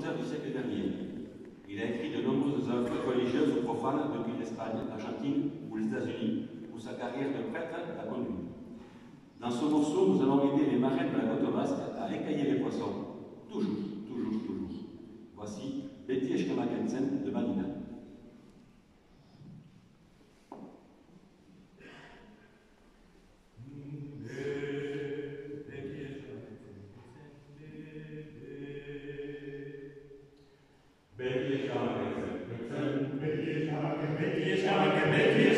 auteur du siècle dernier. Il a écrit de nombreuses œuvres religieuses ou profanes depuis l'Espagne, l'Argentine ou les États-Unis, où sa carrière de prêtre l'a conduit. Dans ce morceau, nous allons aider les marins de la côte basque à écailler les poissons. Toujours, toujours, toujours. Voici Betty Eschkamakensen de Madina. Mickey is gone, Mickey is gone, Mickey is gone, Mickey is gone,